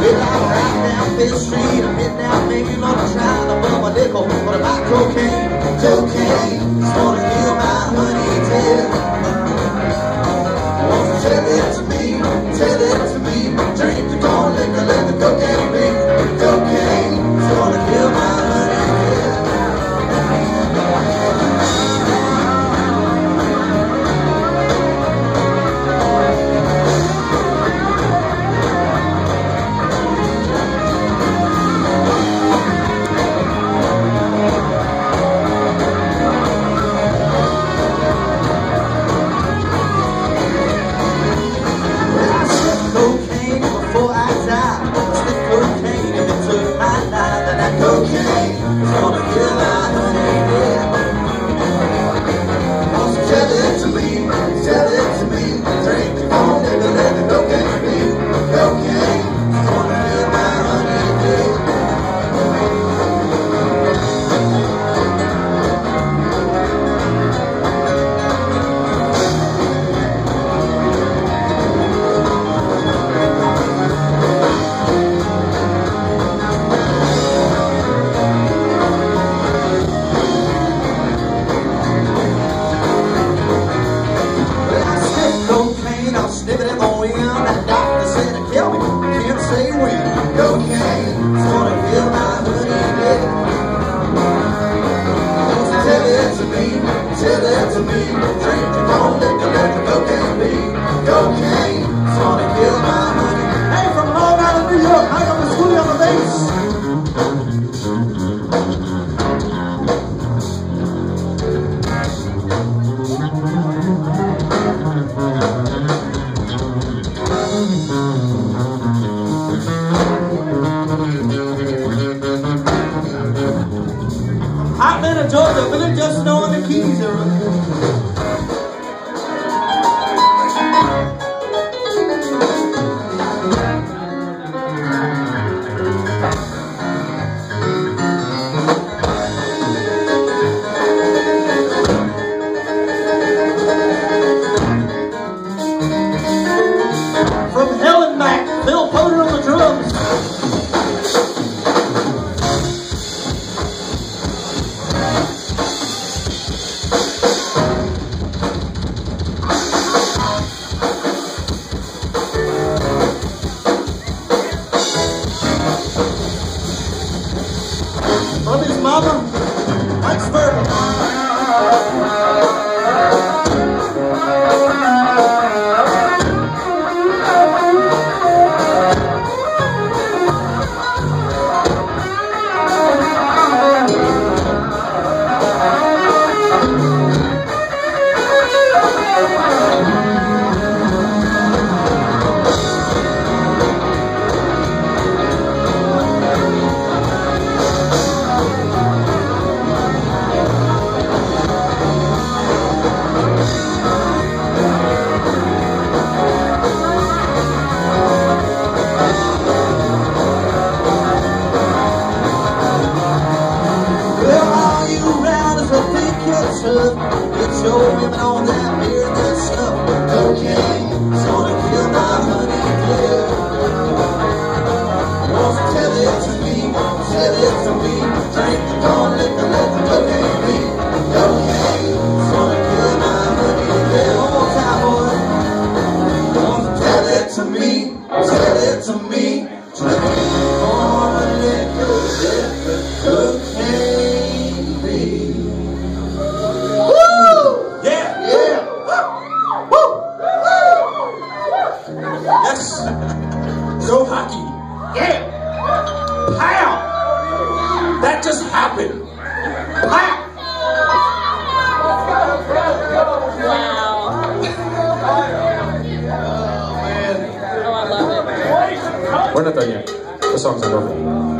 I ride down this street, I'm hitting out making love, I'm trying to a nickel, but about cocaine, cocaine, for you. Joseph, look at Joseph. Show me all that beer that's stuffed with cocaine. It's gonna kill my honey, yeah. Won't tell it to me, tell it to me. Drink the corn liquor, let the cocaine be. Cocaine, it's gonna kill my honey, yeah. One more Don't tell it to me. How? That just happened. How? Wow. oh, We're not done yet. The song's over.